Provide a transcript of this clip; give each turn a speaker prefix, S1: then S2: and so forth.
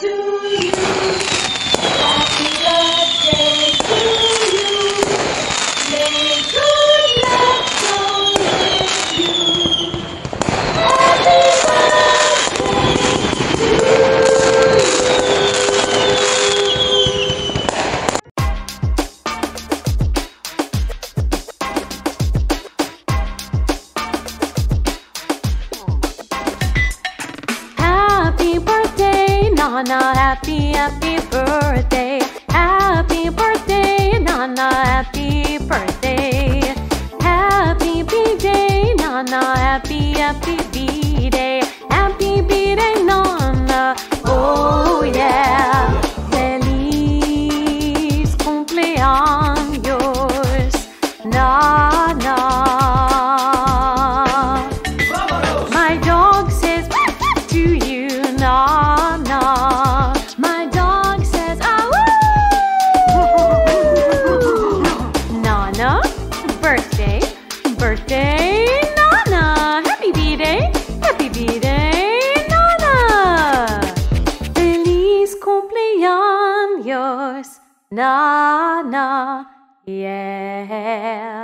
S1: to Nana, happy, happy birthday. Happy birthday, Nana, happy birthday. Happy B-Day, Nana, happy, happy B-Day. Cumpleaños, Nana. Yeah.